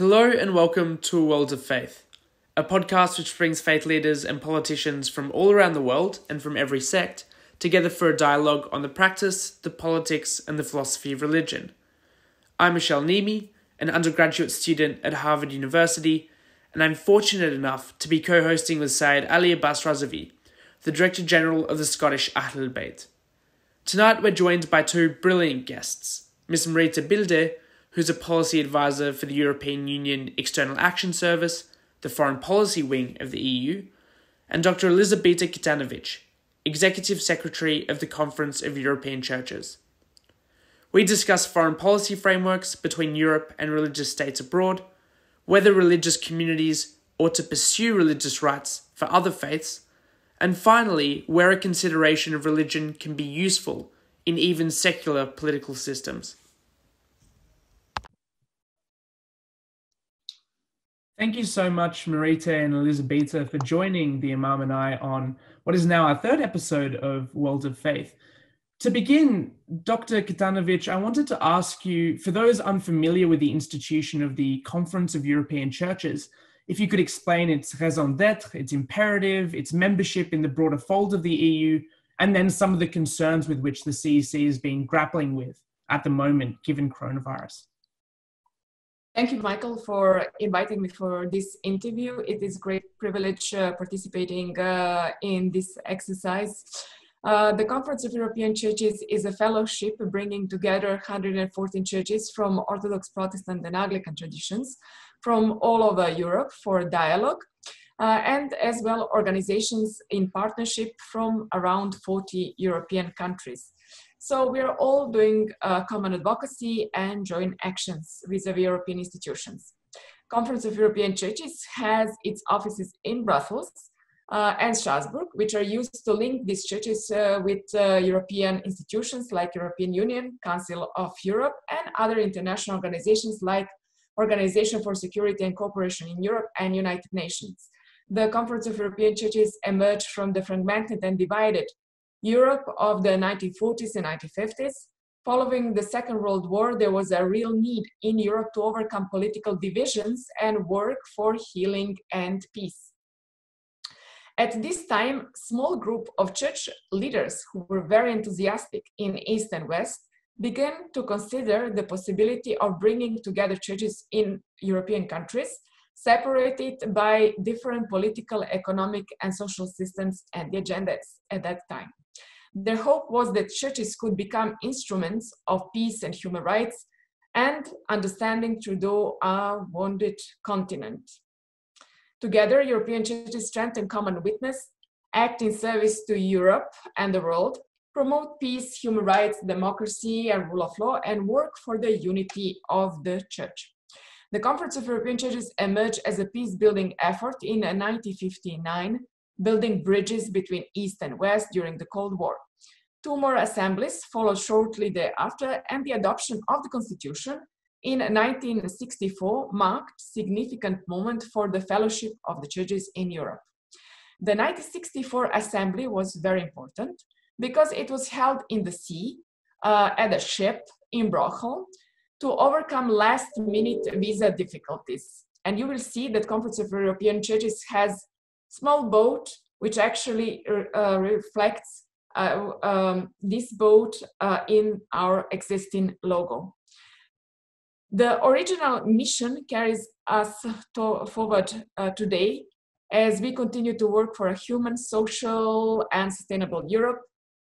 Hello and welcome to Worlds of Faith, a podcast which brings faith leaders and politicians from all around the world and from every sect together for a dialogue on the practice, the politics, and the philosophy of religion. I'm Michel Nehme, an undergraduate student at Harvard University, and I'm fortunate enough to be co hosting with Syed Ali Abbas Razawi, the Director General of the Scottish Ahlul Bayt. Tonight we're joined by two brilliant guests Ms. Merete Bilde, who's a policy advisor for the European Union External Action Service, the foreign policy wing of the EU, and Dr. Elizabeta Kitanovic, Executive Secretary of the Conference of European Churches. We discuss foreign policy frameworks between Europe and religious states abroad, whether religious communities ought to pursue religious rights for other faiths, and finally, where a consideration of religion can be useful in even secular political systems. Thank you so much, Merete and Elizabeta, for joining the Imam and I on what is now our third episode of World of Faith. To begin, Dr. Kitanovic, I wanted to ask you, for those unfamiliar with the institution of the Conference of European Churches, if you could explain its raison d'etre, its imperative, its membership in the broader fold of the EU, and then some of the concerns with which the CEC has been grappling with at the moment, given coronavirus. Thank you, Michael, for inviting me for this interview. It is a great privilege uh, participating uh, in this exercise. Uh, the Conference of European Churches is a fellowship bringing together 114 churches from Orthodox, Protestant, and Anglican traditions from all over Europe for dialogue, uh, and as well organizations in partnership from around 40 European countries. So we're all doing uh, common advocacy and joint actions vis-a-vis European institutions. Conference of European Churches has its offices in Brussels uh, and Strasbourg, which are used to link these churches uh, with uh, European institutions like European Union, Council of Europe, and other international organizations like Organization for Security and Cooperation in Europe and United Nations. The Conference of European Churches emerged from the fragmented and divided Europe of the 1940s and 1950s. Following the Second World War, there was a real need in Europe to overcome political divisions and work for healing and peace. At this time, small group of church leaders who were very enthusiastic in East and West began to consider the possibility of bringing together churches in European countries, separated by different political, economic, and social systems and the agendas at that time. Their hope was that churches could become instruments of peace and human rights and understanding throughout a wounded continent. Together, European churches strengthen common witness, act in service to Europe and the world, promote peace, human rights, democracy, and rule of law, and work for the unity of the church. The Conference of European Churches emerged as a peace building effort in 1959 building bridges between East and West during the Cold War. Two more assemblies followed shortly thereafter, and the adoption of the Constitution in 1964 marked significant moment for the fellowship of the churches in Europe. The 1964 assembly was very important because it was held in the sea uh, at a ship in Brochel to overcome last minute visa difficulties. And you will see that Conference of European Churches has small boat, which actually uh, reflects uh, um, this boat uh, in our existing logo. The original mission carries us to forward uh, today as we continue to work for a human, social, and sustainable Europe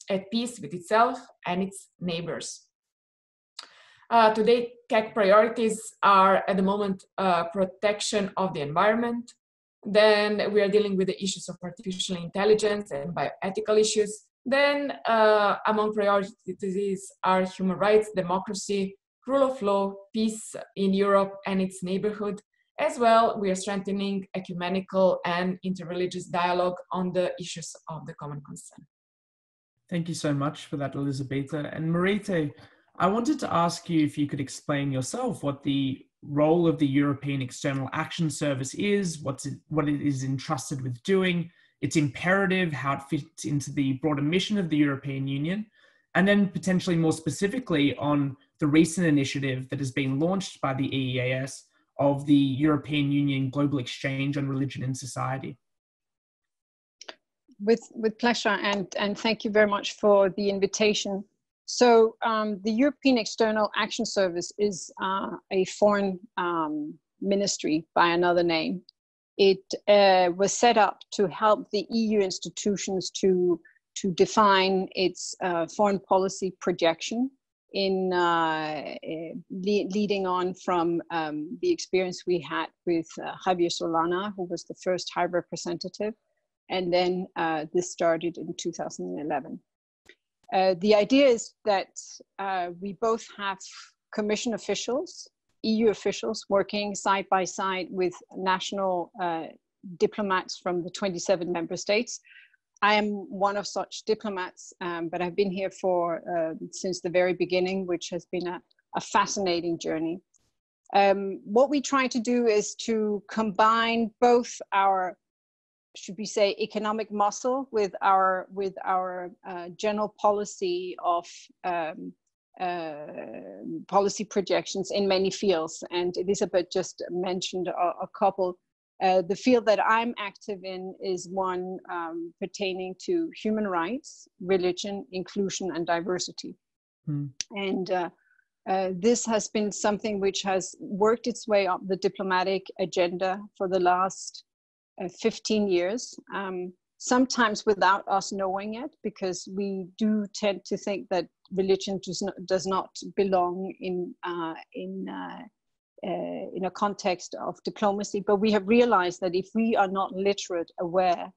at peace with itself and its neighbors. Uh, today, CEC priorities are at the moment uh, protection of the environment, then we are dealing with the issues of artificial intelligence and bioethical issues. Then uh, among priorities are human rights, democracy, rule of law, peace in Europe and its neighborhood. As well, we are strengthening ecumenical and interreligious dialogue on the issues of the common concern. Thank you so much for that, Elizabeta. And Merete, I wanted to ask you if you could explain yourself what the role of the European External Action Service is, what's it, what it is entrusted with doing, its imperative, how it fits into the broader mission of the European Union, and then potentially more specifically on the recent initiative that has been launched by the EEAS of the European Union Global Exchange on Religion and Society. With, with pleasure, and, and thank you very much for the invitation. So, um, the European External Action Service is uh, a foreign um, ministry by another name. It uh, was set up to help the EU institutions to, to define its uh, foreign policy projection in uh, eh, le- leading on from um, the experience we had with uh, Javier Solana, who was the first high representative, and then uh, this started in 2011. Uh, the idea is that uh, we both have commission officials, EU officials, working side by side with national uh, diplomats from the 27 member states I am one of such diplomats, um, but I've been here for uh, since the very beginning, which has been a, a fascinating journey. Um, what we try to do is to combine both our, should we say, economic muscle with our with our uh, general policy of um, uh, policy projections in many fields. And Elizabeth just mentioned a, a couple uh, the field that I'm active in is one um, pertaining to human rights, religion, inclusion, and diversity. Mm. And uh, uh, this has been something which has worked its way up the diplomatic agenda for the last uh, 15 years, um, sometimes without us knowing it, because we do tend to think that religion does not, does not belong in, uh, in uh, in a context of diplomacy. But we have realized that if we are not literate, aware,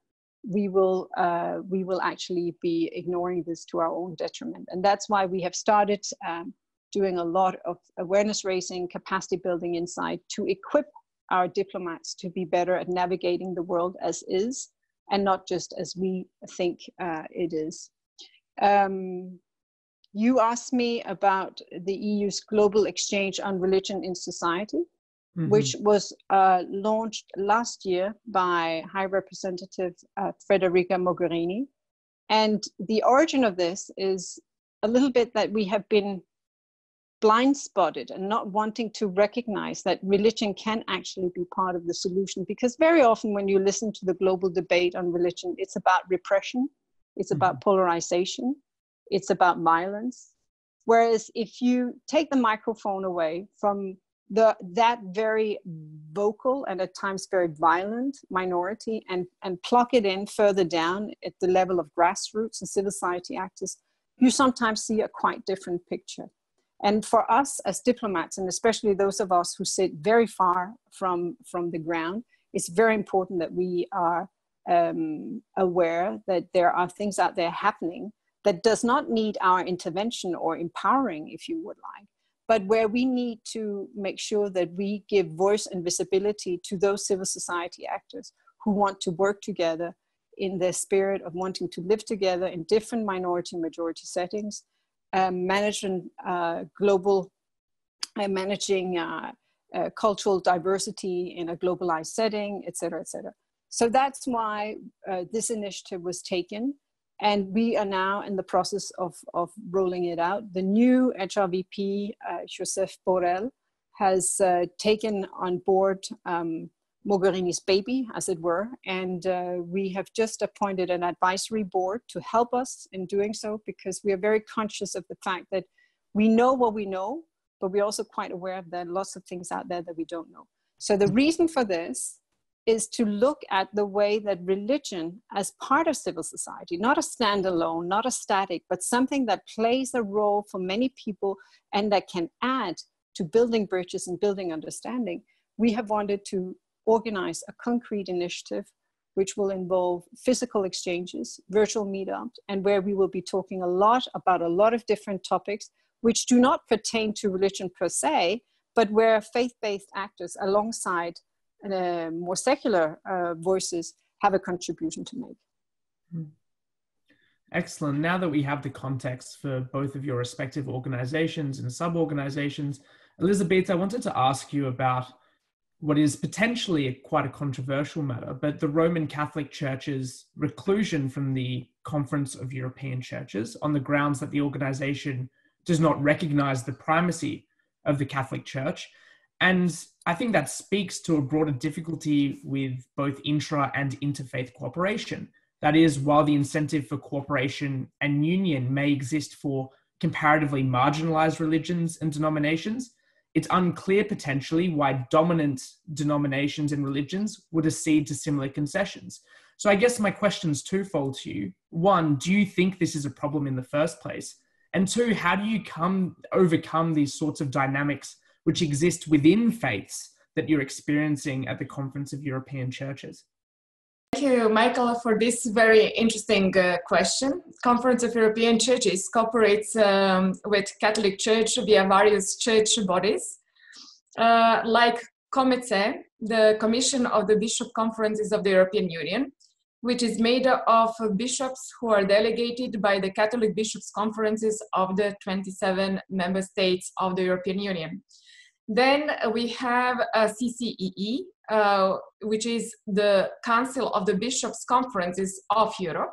we will uh, we will actually be ignoring this to our own detriment. And that's why we have started um, doing a lot of awareness raising, capacity building inside to equip our diplomats to be better at navigating the world as is, and not just as we think uh, it is. Um, you asked me about the EU's Global Exchange on Religion in Society, mm-hmm. which was uh, launched last year by High Representative uh, Federica Mogherini. And the origin of this is a little bit that we have been blind spotted and not wanting to recognize that religion can actually be part of the solution. Because very often, when you listen to the global debate on religion, it's about repression, it's mm-hmm. about polarization, it's about violence. Whereas if you take the microphone away from the that very vocal and at times very violent minority and and pluck it in further down at the level of grassroots and civil society actors you sometimes see a quite different picture and for us as diplomats and especially those of us who sit very far from from the ground it's very important that we are um, aware that there are things out there happening that does not need our intervention or empowering, if you would like, but where we need to make sure that we give voice and visibility to those civil society actors who want to work together in the spirit of wanting to live together in different minority majority settings, um, managing uh, global, uh, managing uh, uh, cultural diversity in a globalized setting, et cetera, et cetera. So that's why uh, this initiative was taken and we are now in the process of, of rolling it out. The new HRVP, uh, Joseph Borrell, has taken on board um, Mogherini's baby, as it were, and uh, we have just appointed an advisory board to help us in doing so because we are very conscious of the fact that we know what we know, but we're also quite aware that lots of things out there that we don't know. So the reason for this is to look at the way that religion, as part of civil society, not a standalone, not a static, but something that plays a role for many people and that can add to building bridges and building understanding, we have wanted to organize a concrete initiative which will involve physical exchanges, virtual meetups, and where we will be talking a lot about a lot of different topics which do not pertain to religion per se, but where faith based actors alongside uh, more secular uh, voices have a contribution to make. Hmm. Excellent. Now that we have the context for both of your respective organizations and sub organizations, Elizabeth, I wanted to ask you about what is potentially quite a controversial matter, but the Roman Catholic Church's reclusion from the Conference of European Churches on the grounds that the organization does not recognize the primacy of the Catholic Church And I think that speaks to a broader difficulty with both intra and interfaith cooperation. That is, while the incentive for cooperation and union may exist for comparatively marginalized religions and denominations, it's unclear potentially why dominant denominations and religions would accede to similar concessions. So I guess my question is twofold to you. One, do you think this is a problem in the first place? And two, how do you come overcome these sorts of dynamics which exist within faiths that you're experiencing at the Conference of European Churches? Thank you, Michael, for this very interesting uh, question. Conference of European Churches cooperates um, with Catholic Church via various church bodies, uh, like COMECE, the Commission of the Bishop Conferences of the European Union, which is made of bishops who are delegated by the Catholic Bishops' Conferences of the 27 member states of the European Union. Then we have a CCEE, uh, which is the Council of the Bishops' Conferences of Europe,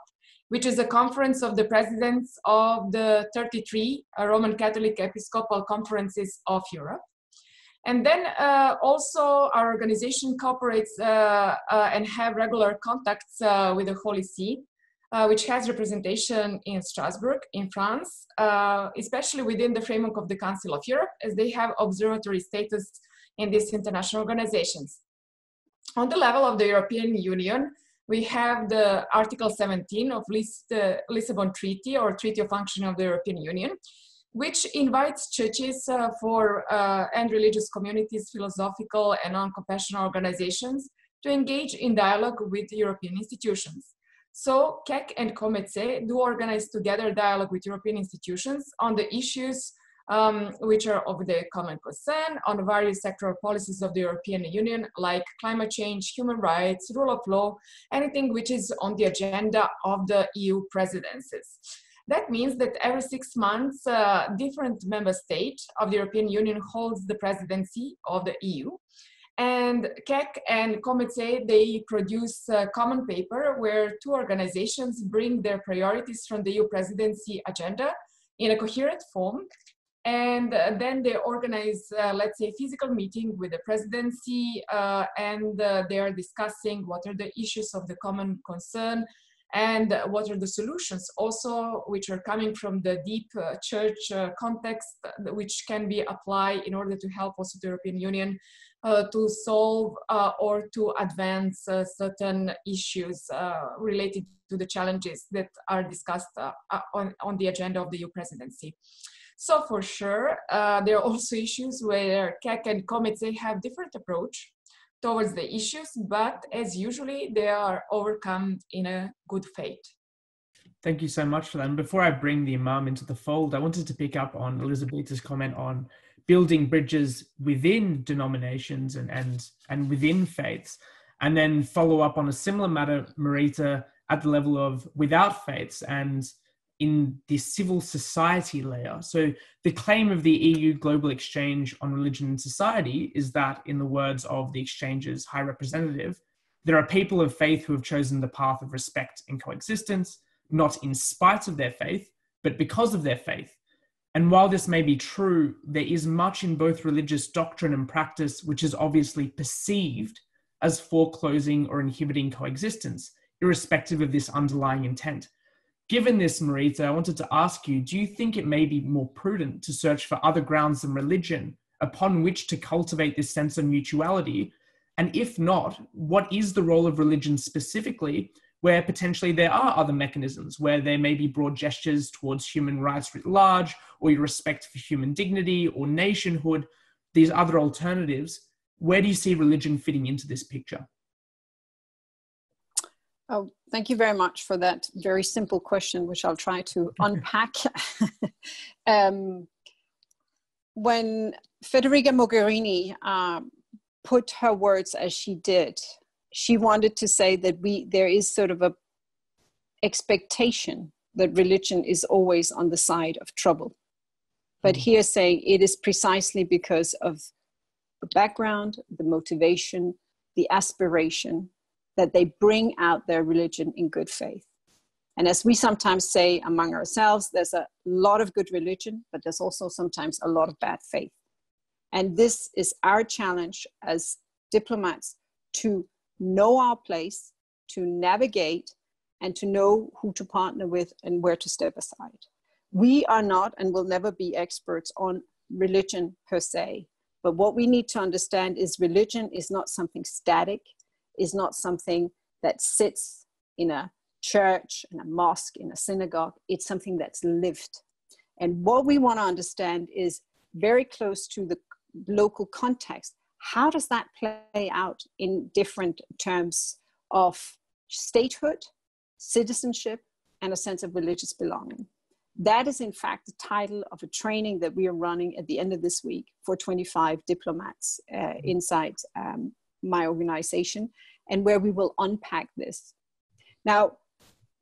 which is a conference of the presidents of the 33 uh, Roman Catholic Episcopal Conferences of Europe. And then uh, also our organization cooperates uh, uh, and have regular contacts uh, with the Holy See, uh, which has representation in Strasbourg, in France, uh, especially within the framework of the Council of Europe, as they have observatory status in these international organizations. On the level of the European Union, we have the Article 17 of Lis Lisbon Treaty or Treaty of Function of the European Union, which invites churches uh, for uh, and religious communities, philosophical and non-confessional organizations to engage in dialogue with European institutions. So CEC and COMECE do organize together dialogue with European institutions on the issues um, which are of the common concern on various sectoral policies of the European Union, like climate change, human rights, rule of law, anything which is on the agenda of the EU presidencies. That means that every six months, uh, different member state of the European Union holds the presidency of the EU. And CEC and COMECE, they produce a common paper where two organizations bring their priorities from the EU presidency agenda in a coherent form. And uh, then they organize, uh, let's say, a physical meeting with the presidency, uh, and uh, they are discussing what are the issues of the common concern and what are the solutions also which are coming from the deep uh, church uh, context which can be applied in order to help also the european union to solve uh, or to advance uh, certain issues uh, related to the challenges that are discussed on, on the agenda of the EU presidency. So for sure, there are also issues where CEC and COMECE have different approach towards the issues, but as usually, they are overcome in a good faith. Thank you so much for that. And before I bring the Imam into the fold, I wanted to pick up on Elizabeth's comment on building bridges within denominations and, and, and within faiths, and then follow up on a similar matter, Merete, at the level of without faiths and in the civil society layer. So, the claim of the EU Global Exchange on Religion and Society is that, in the words of the Exchange's High Representative, there are people of faith who have chosen the path of respect and coexistence, not in spite of their faith, but because of their faith. And while this may be true, there is much in both religious doctrine and practice which is obviously perceived as foreclosing or inhibiting coexistence, irrespective of this underlying intent. Given this, Merete, I wanted to ask you do you think it may be more prudent to search for other grounds than religion upon which to cultivate this sense of mutuality? And if not, what is the role of religion specifically, where potentially there are other mechanisms, where there may be broad gestures towards human rights writ large, or your respect for human dignity or nationhood, these other alternatives? Where do you see religion fitting into this picture? Oh, thank you very much for that very simple question, which I'll try to unpack. um, when Federica Mogherini uh, put her words as she did, she wanted to say that we there is sort of a expectation that religion is always on the side of trouble. But mm. here saying it is precisely because of the background, the motivation, the aspiration, that they bring out their religion in good faith. And as we sometimes say among ourselves, there's a lot of good religion, but there's also sometimes a lot of bad faith. And this is our challenge as diplomats to know our place, to navigate, and to know who to partner with and where to step aside. We are not and will never be experts on religion per se. But what we need to understand is religion is not something static, is not something that sits in a church, in a mosque, in a synagogue. It's something that's lived. And what we want to understand is very close to the local context. How does that play out in different terms of statehood, citizenship, and a sense of religious belonging? That is, in fact, the title of a training that we are running at the end of this week for 25 diplomats uh, mm-hmm. inside um, my organization, and where we will unpack this. Now,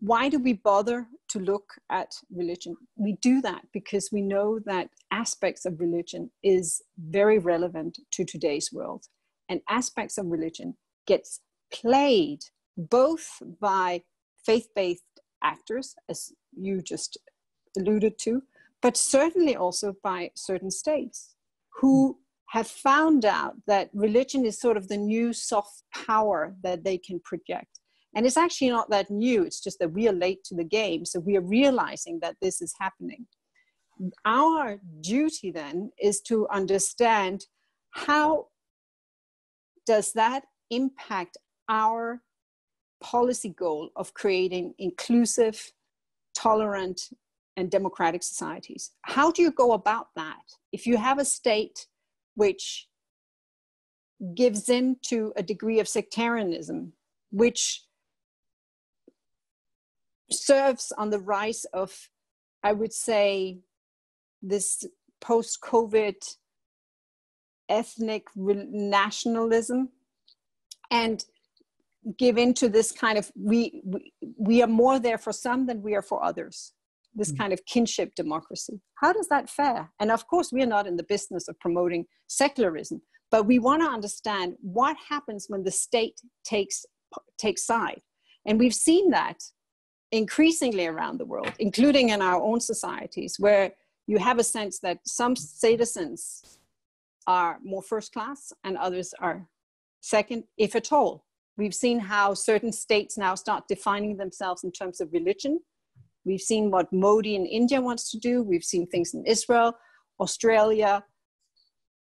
why do we bother to look at religion? We do that because we know that aspects of religion is very relevant to today's world, and aspects of religion gets played both by faith-based actors, as you just alluded to, but certainly also by certain states who have found out that religion is sort of the new soft power that they can project. And it's actually not that new, it's just that we are late to the game. So we are realizing that this is happening. Our duty then is to understand how does that impact our policy goal of creating inclusive, tolerant, and democratic societies. How do you go about that? If you have a state which gives in to a degree of sectarianism, which serves on the rise of, I would say, this post COVID ethnic nationalism and give into this kind of we, we we are more there for some than we are for others this mm. kind of kinship democracy. How does that fare? And of course, we are not in the business of promoting secularism, but we want to understand what happens when the state takes takes side. And we've seen that increasingly around the world, including in our own societies, where you have a sense that some citizens are more first class and others are second, if at all. We've seen how certain states now start defining themselves in terms of religion We've seen what Modi in India wants to do. We've seen things in Israel, Australia,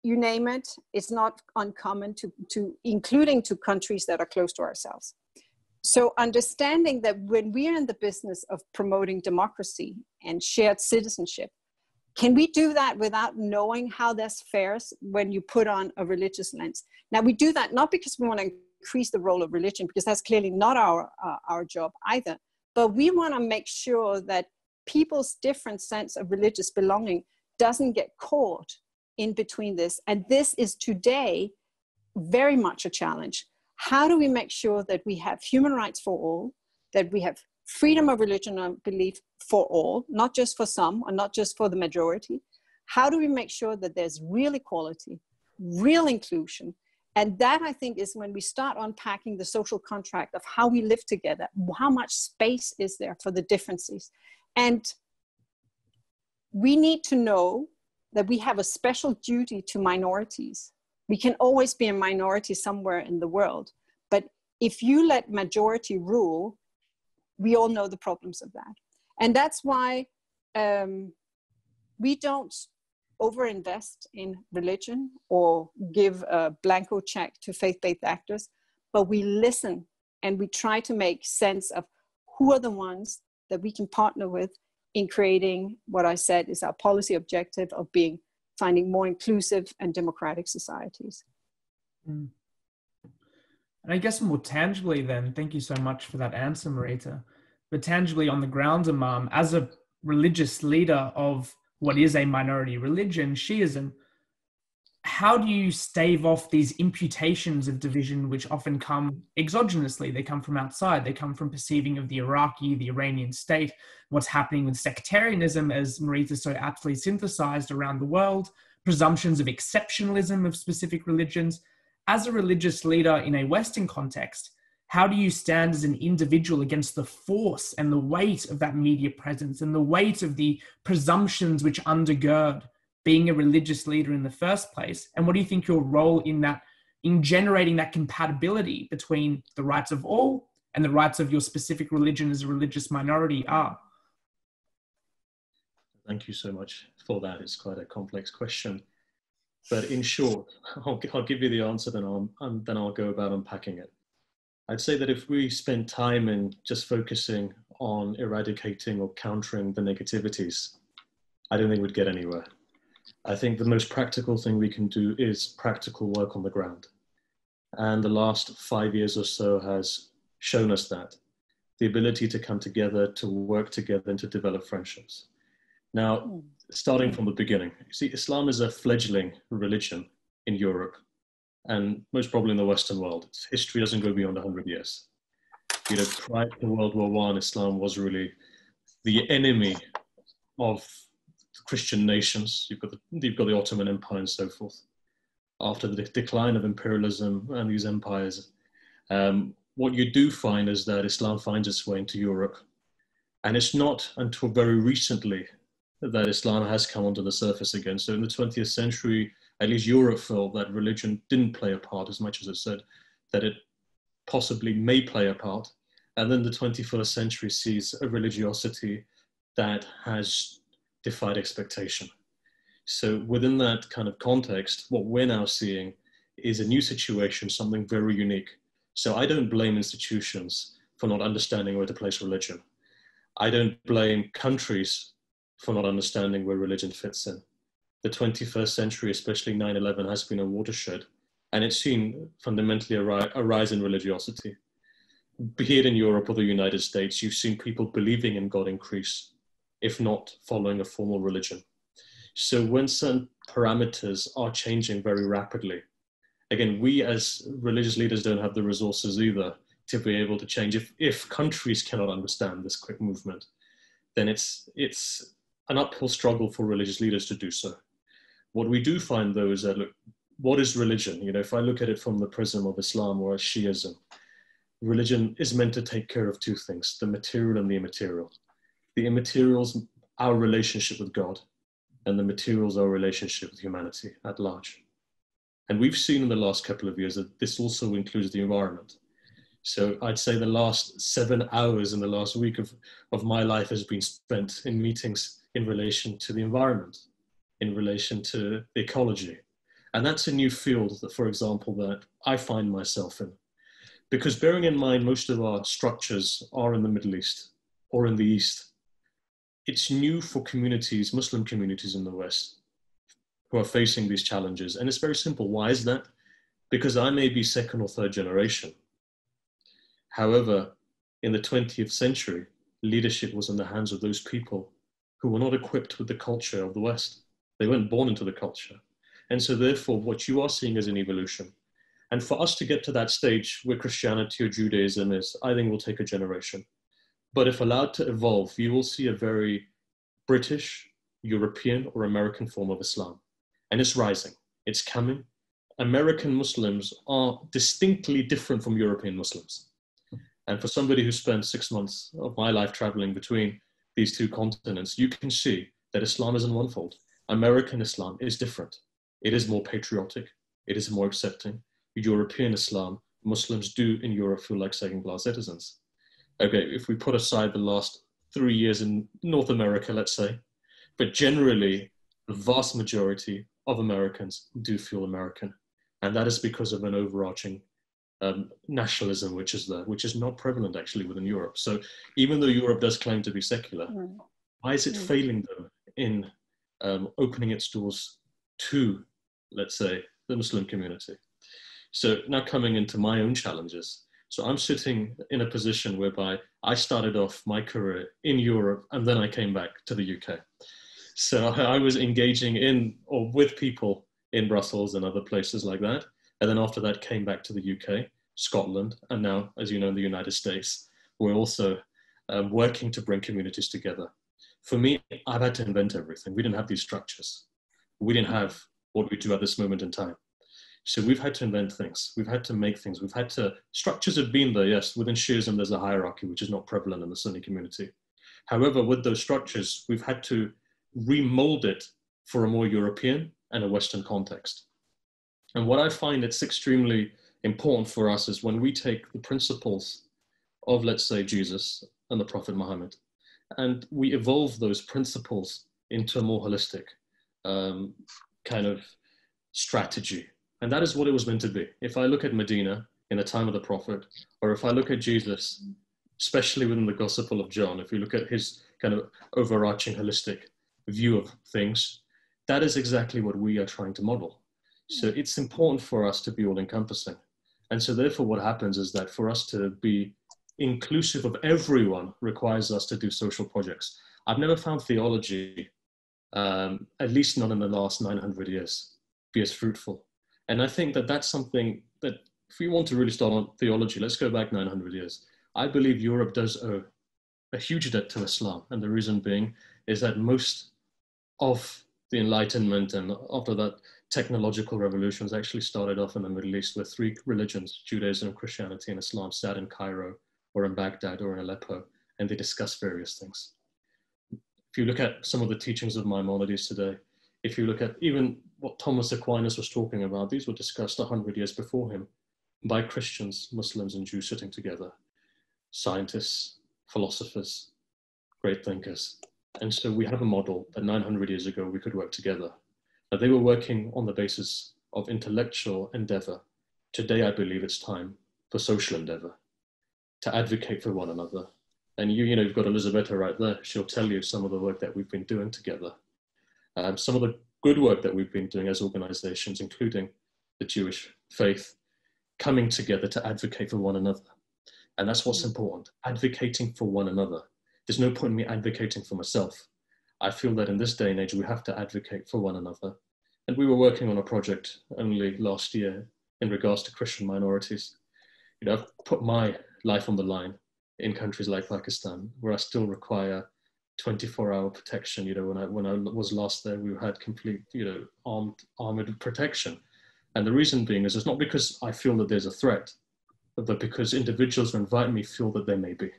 you name it. It's not uncommon to, to including to countries that are close to ourselves. So understanding that when we are in the business of promoting democracy and shared citizenship, can we do that without knowing how this fares when you put on a religious lens? Now we do that not because we want to increase the role of religion, because that's clearly not our uh, our job either, but we want to make sure that people's different sense of religious belonging doesn't get caught in between this. And this is today very much a challenge. How do we make sure that we have human rights for all, that we have freedom of religion and belief for all, not just for some or not just for the majority? How do we make sure that there's real equality, real inclusion, and that i think is when we start unpacking the social contract of how we live together how much space is there for the differences? And we need to know that we have a special duty to minorities we can always be a minority somewhere in the world but if you let majority rule we all know the problems of that. And that's why um, we don't overinvest in religion or give a blanco check to faith-based actors, but we listen and we try to make sense of who are the ones that we can partner with in creating what I said is our policy objective of being finding more inclusive and democratic societies. Mm. And I guess more tangibly, then, thank you so much for that answer, Merete. But tangibly on the ground, Imam, as a religious leader of what is a minority religion, Shiism, how do you stave off these imputations of division which often come exogenously? They come from outside. They come from perceiving of the Iraqi, the Iranian state, what's happening with sectarianism, as Merete so aptly synthesized around the world, presumptions of exceptionalism of specific religions. As a religious leader in a Western context, how do you stand as an individual against the force and the weight of that media presence and the weight of the presumptions which undergird being a religious leader in the first place? And what do you think your role in that, in generating that compatibility between the rights of all and the rights of your specific religion as a religious minority are? Thank you so much for that. It's quite a complex question. But in short, I'll, I'll give you the answer, then I'll, and then I'll go about unpacking it. I'd say that if we spend time in just focusing on eradicating or countering the negativities, I don't think we'd get anywhere. I think the most practical thing we can do is practical work on the ground. And the last five years or so has shown us that the ability to come together, to work together, and to develop friendships. Now, hmm. starting from the beginning, you see, Islam is a fledgling religion in Europe and most probably in the Western world. Its history doesn't go beyond 100 years. You know, prior to World War One, Islam was really the enemy of Christian nations. You've got the, you've got the Ottoman Empire and so forth. After the decline of imperialism and these empires, um, what you do find is that Islam finds its way into Europe. And it's not until very recently that Islam has come onto the surface again. So in the 20th century, at least Europe felt that religion didn't play a part as much as it said that it possibly may play a part. And then the 21st century sees a religiosity that has defied expectation. So within that kind of context, what we're now seeing is a new situation, something very unique. So I don't blame institutions for not understanding where to place religion. I don't blame countries for not understanding where religion fits in. The 21st century, especially 9 11, has been a watershed, and it's seen fundamentally a, rise in religiosity. Be it in Europe or the United States, you've seen people believing in God increase, if not following a formal religion. So when certain parameters are changing very rapidly, again, we as religious leaders don't have the resources either to be able to change. If, if countries cannot understand this quick movement, then it's, it's an uphill struggle for religious leaders to do so. What we do find though is that, look, what is religion? You know, if I look at it from the prism of Islam or Shiism, religion is meant to take care of two things the material and the immaterial. The immaterials, our relationship with God, and the materials, our relationship with humanity at large. And we've seen in the last couple of years that this also includes the environment. So I'd say the last seven hours in the last week of, of my life has been spent in meetings in relation to the environment, in relation to the ecology. And that's a new field that, for example, that I find myself in. Because bearing in mind, most of our structures are in the Middle East or in the East. It's new for communities, Muslim communities in the West, who are facing these challenges. And it's very simple. Why is that? Because I may be second or third generation. However, in the 20th century, leadership was in the hands of those people who were not equipped with the culture of the West. They weren't born into the culture. And so, therefore, what you are seeing is an evolution. And for us to get to that stage where Christianity or Judaism is, I think will take a generation. But if allowed to evolve, you will see a very British, European, or American form of Islam. And it's rising, it's coming. American Muslims are distinctly different from European Muslims. And for somebody who spent six months of my life traveling between these two continents, you can see that Islam is in one fold. American Islam is different. It is more patriotic. It is more accepting. European Islam, Muslims do in Europe feel like second class citizens. Okay, if we put aside the last three years in North America, let's say, but generally, the vast majority of Americans do feel American. And that is because of an overarching um, nationalism which is there, which is not prevalent actually within Europe. So even though Europe does claim to be secular, mm. why is it mm. failing them in um, opening its doors to, let's say, the Muslim community? So now coming into my own challenges. So I'm sitting in a position whereby I started off my career in Europe and then I came back to the UK. So I was engaging in or with people in Brussels and other places like that. And then after that came back to the UK Scotland, and now, as you know, in the United States, we're also um, working to bring communities together. For me, I've had to invent everything. We didn't have these structures. We didn't have what we do at this moment in time. So we've had to invent things. We've had to make things. We've had to, structures have been there, yes. Within Shiism, there's a hierarchy, which is not prevalent in the Sunni community. However, with those structures, we've had to remold it for a more European and a Western context. And what I find it's extremely important for us is when we take the principles of, let's say, Jesus and the Prophet Muhammad, and we evolve those principles into a more holistic um, kind of strategy. And that is what it was meant to be. If I look at Medina in the time of the Prophet, or if I look at Jesus, especially within the Gospel of John, if you look at his kind of overarching holistic view of things, that is exactly what we are trying to model. So it's important for us to be all encompassing. And so, therefore, what happens is that for us to be inclusive of everyone requires us to do social projects. I've never found theology, um, at least not in the last 900 years, be as fruitful. And I think that that's something that, if we want to really start on theology, let's go back 900 years. I believe Europe does owe a huge debt to Islam. And the reason being is that most of the Enlightenment and after that, technological revolutions actually started off in the Middle East with three religions Judaism, Christianity, and Islam sat in Cairo or in Baghdad or in Aleppo, and they discussed various things. If you look at some of the teachings of Maimonides today, if you look at even what Thomas Aquinas was talking about, these were discussed 100 years before him by Christians, Muslims, and Jews sitting together, scientists, philosophers, great thinkers. And so we have a model that 900 years ago we could work together. Now they were working on the basis of intellectual endeavor. Today, I believe it's time for social endeavor to advocate for one another. And you, you know, you've got Elizabeta right there. She'll tell you some of the work that we've been doing together. Um, some of the good work that we've been doing as organizations, including the Jewish faith, coming together to advocate for one another. And that's what's mm. important advocating for one another. There's no point in me advocating for myself. I feel that in this day and age, we have to advocate for one another. And we were working on a project only last year in regards to Christian minorities. You know, I've put my life on the line in countries like Pakistan, where I still require 24-hour protection. You know, when I when I was last there, we had complete, you know, armed armored protection, and the reason being is it's not because I feel that there's a threat, but because individuals who invite me feel that there may be.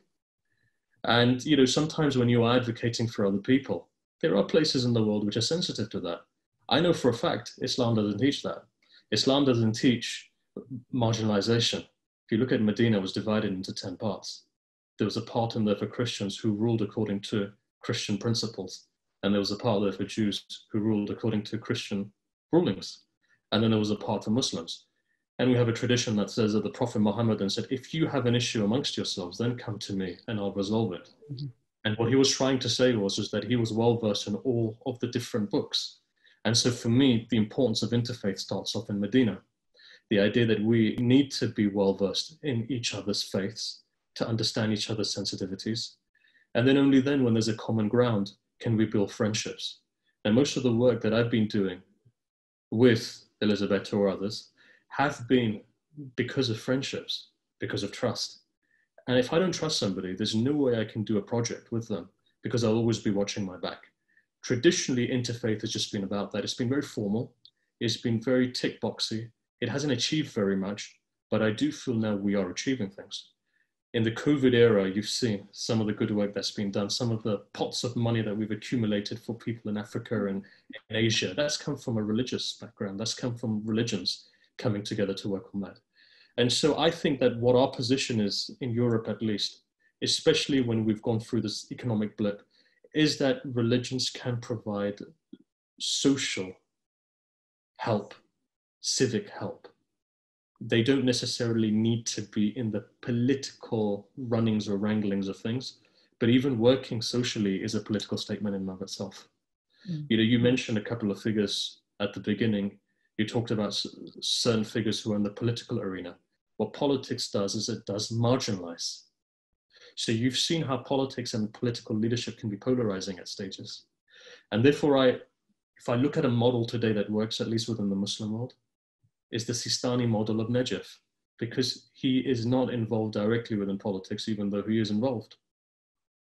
And you know, sometimes when you are advocating for other people, there are places in the world which are sensitive to that. I know for a fact Islam doesn't teach that. Islam doesn't teach marginalization. If you look at Medina, it was divided into 10 parts. There was a part in there for Christians who ruled according to Christian principles, and there was a part there for Jews who ruled according to Christian rulings, and then there was a part for Muslims. And we have a tradition that says that the Prophet Muhammad then said, If you have an issue amongst yourselves, then come to me and I'll resolve it. Mm-hmm. And what he was trying to say was, is that he was well versed in all of the different books. And so for me, the importance of interfaith starts off in Medina the idea that we need to be well versed in each other's faiths to understand each other's sensitivities. And then only then, when there's a common ground, can we build friendships. And most of the work that I've been doing with Elizabeth or others have been because of friendships, because of trust. And if I don't trust somebody, there's no way I can do a project with them because I'll always be watching my back. Traditionally, interfaith has just been about that. It's been very formal, it's been very tick boxy, it hasn't achieved very much, but I do feel now we are achieving things. In the COVID era, you've seen some of the good work that's been done, some of the pots of money that we've accumulated for people in Africa and in Asia. That's come from a religious background, that's come from religions coming together to work on that. And so I think that what our position is in Europe, at least, especially when we've gone through this economic blip, is that religions can provide social help civic help. They don't necessarily need to be in the political runnings or wranglings of things, but even working socially is a political statement in and of itself. Mm. You know, you mentioned a couple of figures at the beginning. You talked about certain figures who are in the political arena. What politics does is it does marginalize. So you've seen how politics and political leadership can be polarizing at stages. And therefore, I, if I look at a model today that works, at least within the Muslim world, is the Sistani model of Najaf, because he is not involved directly within politics, even though he is involved.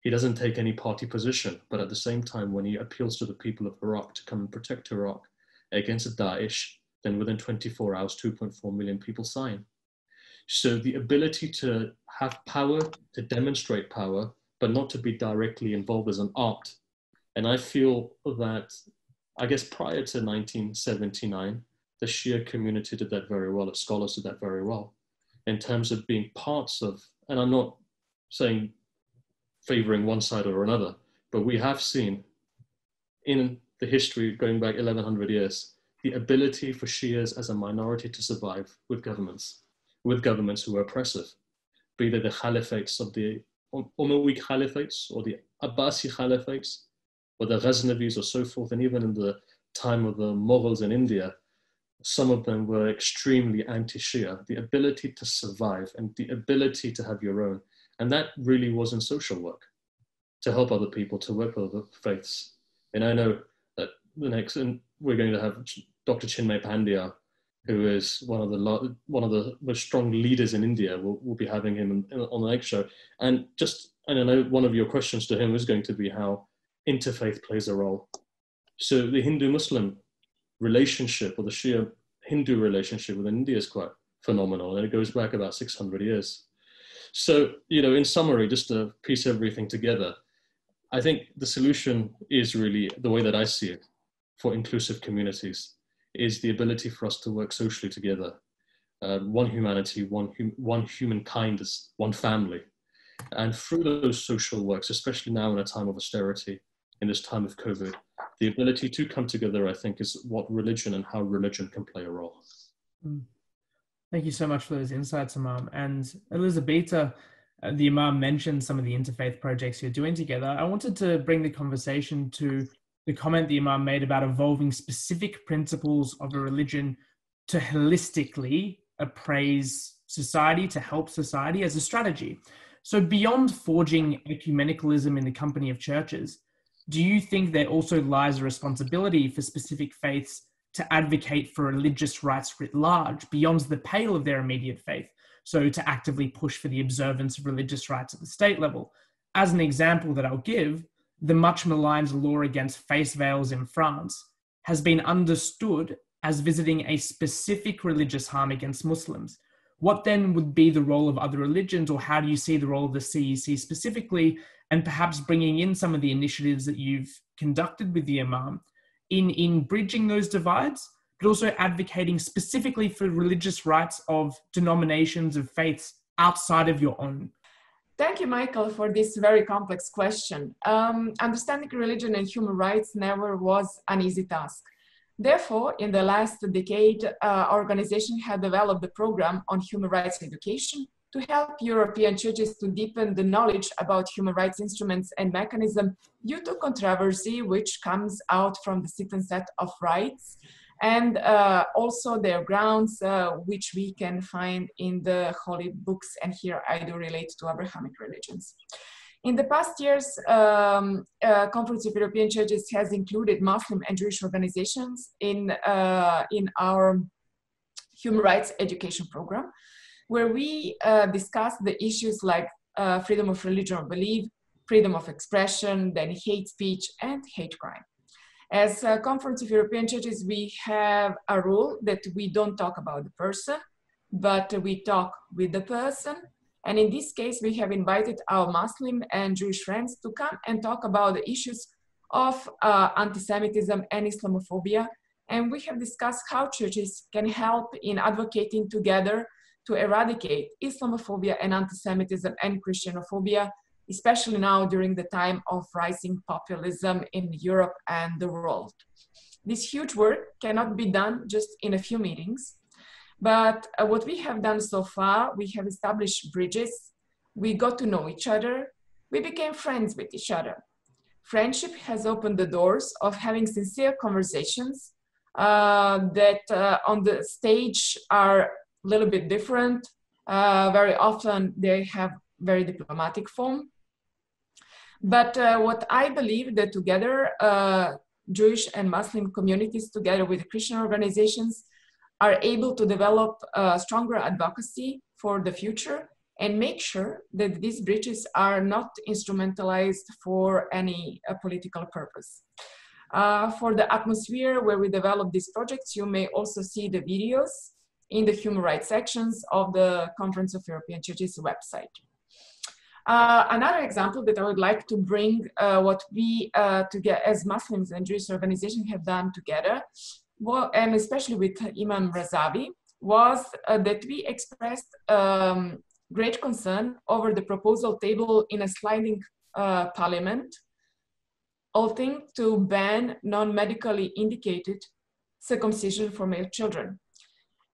He doesn't take any party position, but at the same time, when he appeals to the people of Iraq to come and protect Iraq against Daesh, then within 24 hours, 2.4 million people sign. So the ability to have power, to demonstrate power, but not to be directly involved as an art. And I feel that I guess prior to 1979, the Shia community did that very well, the scholars did that very well. In terms of being parts of, and I'm not saying favoring one side or another, but we have seen in the history going back 1100 years, the ability for Shias as a minority to survive with governments, with governments who were oppressive, be they the caliphates of the um, Umayyad caliphates or the Abbasi caliphates or the Ghaznavis or so forth, and even in the time of the Mughals in India, some of them were extremely anti-Shia, the ability to survive and the ability to have your own. And that really was in social work, to help other people, to work with other faiths. And I know that the next, and we're going to have Dr. Chinmay Pandya, who is one of the one of the most strong leaders in India. We'll, we'll be having him on the next show. And just, and I know one of your questions to him is going to be how interfaith plays a role. So the Hindu-Muslim relationship or the Shia Hindu relationship with India is quite phenomenal, and it goes back about 600 years. So, you know, in summary, just to piece everything together, I think the solution is really the way that I see it for inclusive communities is the ability for us to work socially together. Uh, one humanity, one, hum- one humankind as one family. And through those social works, especially now in a time of austerity, in this time of COVID, the ability to come together, I think, is what religion and how religion can play a role. Mm. Thank you so much for those insights, Imam. And Elizabeta, the Imam mentioned some of the interfaith projects you're doing together. I wanted to bring the conversation to the comment the Imam made about evolving specific principles of a religion to holistically appraise society, to help society as a strategy. So, beyond forging ecumenicalism in the company of churches, do you think there also lies a responsibility for specific faiths to advocate for religious rights writ large beyond the pale of their immediate faith? So, to actively push for the observance of religious rights at the state level. As an example that I'll give, the much maligned law against face veils in France has been understood as visiting a specific religious harm against Muslims. What then would be the role of other religions, or how do you see the role of the CEC specifically and perhaps bringing in some of the initiatives that you've conducted with the Imam in, in bridging those divides, but also advocating specifically for religious rights of denominations of faiths outside of your own? Thank you, Michael, for this very complex question. Um, understanding religion and human rights never was an easy task. Therefore, in the last decade, uh, our organization had developed a program on human rights education to help European churches to deepen the knowledge about human rights instruments and mechanism due to controversy which comes out from the certain set of rights and uh, also their grounds uh, which we can find in the holy books and here I do relate to Abrahamic religions. In the past years, um, uh, Conference of European Churches has included Muslim and Jewish organizations in, uh, in our human rights education program where we uh, discussed the issues like uh, freedom of religion or belief, freedom of expression, then hate speech, and hate crime. As a Conference of European Churches, we have a rule that we don't talk about the person, but we talk with the person. And in this case, we have invited our Muslim and Jewish friends to come and talk about the issues of uh, anti-Semitism and Islamophobia. And we have discussed how churches can help in advocating together to eradicate Islamophobia and anti-Semitism and Christianophobia, especially now during the time of rising populism in Europe and the world. This huge work cannot be done just in a few meetings, but uh, what we have done so far, we have established bridges, we got to know each other, we became friends with each other. Friendship has opened the doors of having sincere conversations uh, that uh, on the stage are a little bit different. Uh, very often they have very diplomatic form. But uh, what I believe that together, uh, Jewish and Muslim communities together with Christian organizations are able to develop stronger advocacy for the future and make sure that these bridges are not instrumentalized for any uh, political purpose. Uh, for the atmosphere where we develop these projects, you may also see the videos in the human rights sections of the Conference of European Churches website. Uh, another example that I would like to bring, uh, what we uh, together as Muslims and Jewish organizations have done together, and especially with Imam Razawi, was uh, that we expressed um, great concern over the proposal table in Icelandic uh, parliament, Althing to ban non-medically indicated circumcision for male children.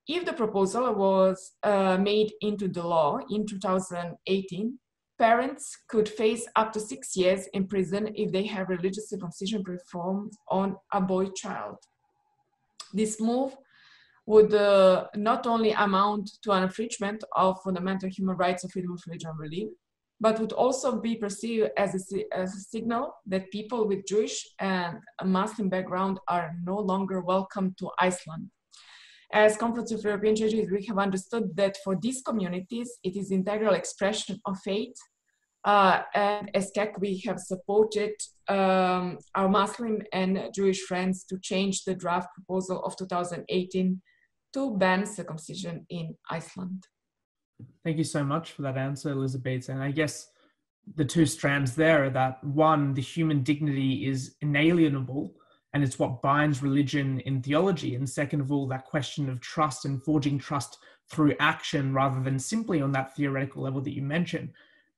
If the proposal was uh, made into the law in 2018, parents could face up to six years in prison if they have religious circumcision performed on a boy child. This move would uh, not only amount to an infringement of fundamental human rights of freedom of religion and belief, but would also be perceived as a, as a signal that people with Jewish and Muslim background are no longer welcome to Iceland. As Conference of European Churches, we have understood that for these communities, it is integral expression of faith uh, and as CEC, we have supported um, our Muslim and Jewish friends to change the draft proposal of 2018 to ban circumcision in Iceland. Thank you so much for that answer, Elizabeta. And I guess the two strands there are that one, the human dignity is inalienable and it's what binds religion in theology. And second of all, that question of trust and forging trust through action rather than simply on that theoretical level that you mentioned.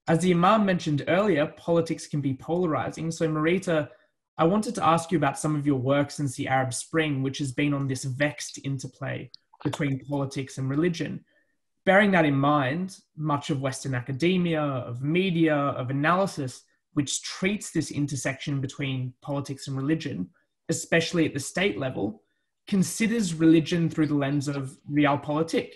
As the Imam mentioned earlier, politics can be polarizing. So, Merete, I wanted to ask you about some of your work since the Arab Spring, which has been on this vexed interplay between politics and religion. Bearing that in mind, much of Western academia, of media, of analysis, which treats this intersection between politics and religion, especially at the state level, considers religion through the lens of realpolitik.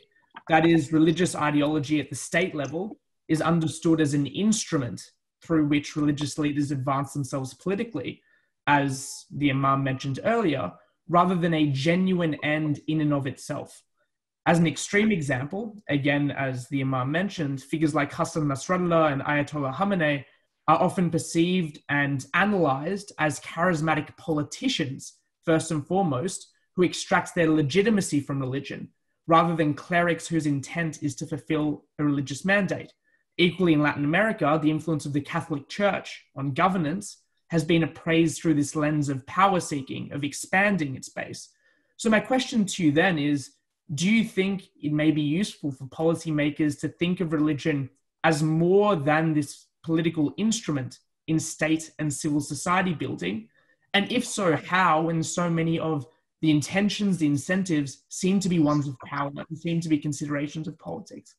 That is, religious ideology at the state level is understood as an instrument through which religious leaders advance themselves politically, as the Imam mentioned earlier, rather than a genuine end in and of itself. As an extreme example, again, as the Imam mentioned, figures like Hassan Nasrallah and Ayatollah Khamenei are often perceived and analyzed as charismatic politicians, first and foremost, who extract their legitimacy from religion, rather than clerics whose intent is to fulfill a religious mandate. Equally, in Latin America, the influence of the Catholic Church on governance has been appraised through this lens of power seeking, of expanding its base. So, my question to you then is do you think it may be useful for policymakers to think of religion as more than this political instrument in state and civil society building? And if so, how, when so many of the intentions, the incentives seem to be ones of power and seem to be considerations of politics?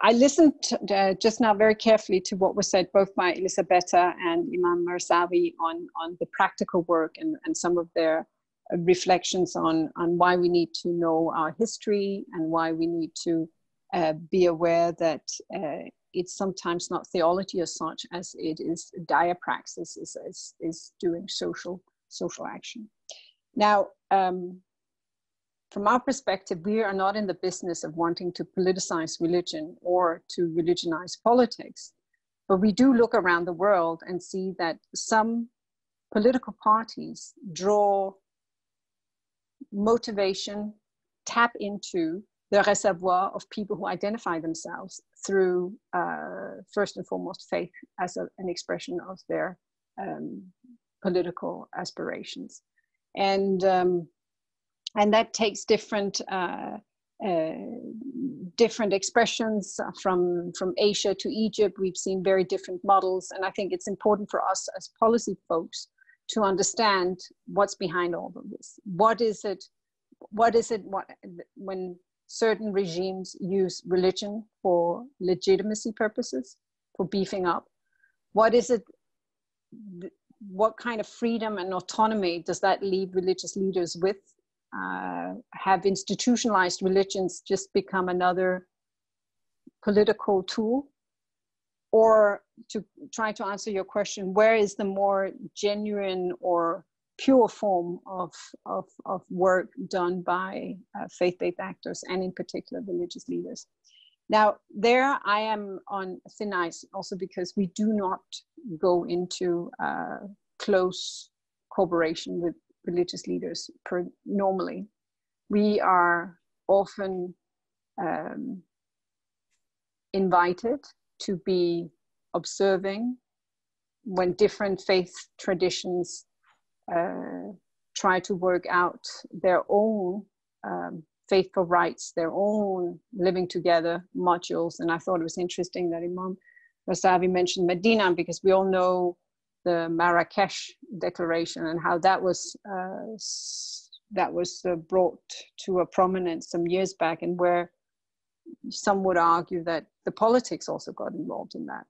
I listened uh, just now very carefully to what was said both by Elizabeta and Imam Razawi on, on the practical work and, and some of their uh, reflections on, on why we need to know our history and why we need to uh, be aware that uh, it's sometimes not theology as such as it is diapraxis, is, is, is doing social, social action. Now, um, from our perspective, we are not in the business of wanting to politicize religion or to religionize politics. But we do look around the world and see that some political parties draw motivation, tap into the reservoir of people who identify themselves through, uh, first and foremost, faith as a, an expression of their um, political aspirations. And um, and that takes different uh, uh, different expressions from from Asia to Egypt. We've seen very different models, and I think it's important for us as policy folks to understand what's behind all of this. What is it? What is it? What when certain regimes use religion for legitimacy purposes, for beefing up? What is it? What kind of freedom and autonomy does that leave religious leaders with uh, have institutionalized religions just become another political tool? Or to try to answer your question, where is the more genuine or pure form of, of, of work done by uh, faith-based actors and in particular religious leaders? Now, there I am on thin ice also because we do not go into uh, close cooperation with religious leaders per, normally. We are often um, invited to be observing when different faith traditions uh, try to work out their own um, faithful rights, their own living together modules. And I thought it was interesting that Imam Razawi mentioned Medina because we all know the Marrakesh Declaration and how that was uh, that was uh, brought to a prominence some years back, and where some would argue that the politics also got involved in that.